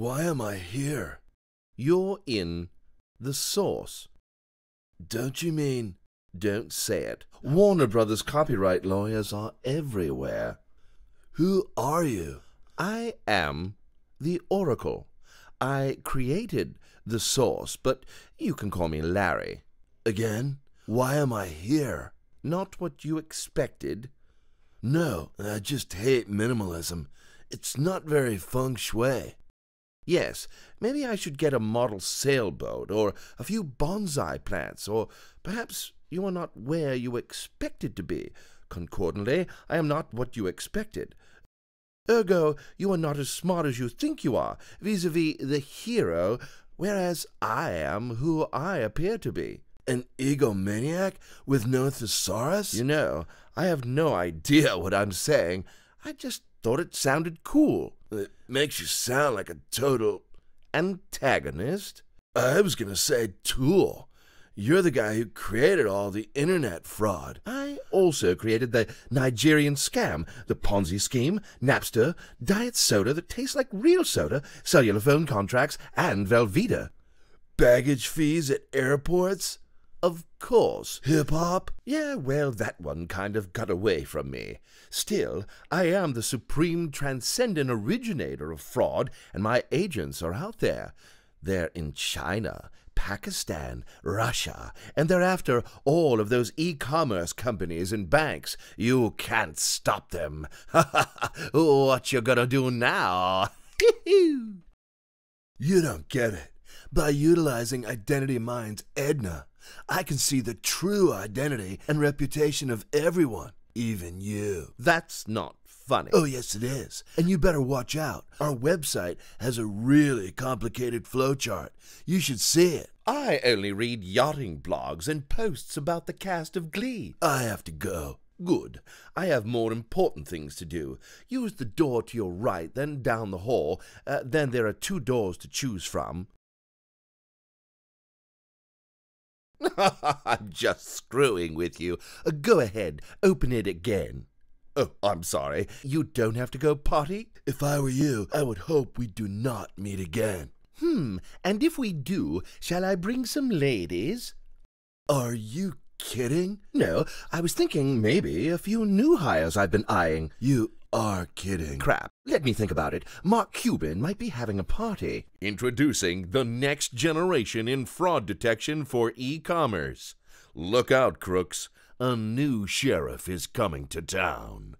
Why am I here? You're in the source. Don't you mean? Don't say it. Warner Brothers copyright lawyers are everywhere. Who are you? I am the Oracle. I created the source, but you can call me Larry. Again? Why am I here? Not what you expected. No, I just hate minimalism. It's not very feng shui. Yes, maybe I should get a model sailboat, or a few bonsai plants, or perhaps you are not where you expected to be. Concordantly, I am not what you expected. Ergo, you are not as smart as you think you are, vis-a-vis the hero, whereas I am who I appear to be. An egomaniac with no thesaurus? You know, I have no idea what I'm saying. I just thought it sounded cool. It makes you sound like a total antagonist. I was to say tool. You're the guy who created all the internet fraud. I also created the Nigerian scam, the Ponzi scheme, Napster, diet soda that tastes like real soda, cellular phone contracts, and Velveeta. Baggage fees at airports? Of course. Hip hop? Yeah, well, that one kind of got away from me. Still, I am the supreme transcendent originator of fraud, and my agents are out there. They're in China, Pakistan, Russia, and thereafter all of those e-commerce companies and banks. You can't stop them. Ha ha! what you gonna do now? you don't get it. By utilizing Identity Minds eDNA, I can see the true identity and reputation of everyone, even you. That's not funny. Oh, yes, it is. And you better watch out. Our website has a really complicated flowchart. You should see it. I only read yachting blogs and posts about the cast of Glee. I have to go. Good. I have more important things to do. Use the door to your right, then down the hall. Uh, then there are two doors to choose from. I'm just screwing with you. Go ahead, open it again. Oh, I'm sorry. You don't have to go potty? If I were you, I would hope we do not meet again. Hmm, and if we do, shall I bring some ladies? Are you kidding? No, I was thinking maybe a few new hires I've been eyeing. You are kidding. Crap. Let me think about it. Mark Cuban might be having a party. Introducing the next generation in fraud detection for e-commerce. Look out, crooks. A new sheriff is coming to town.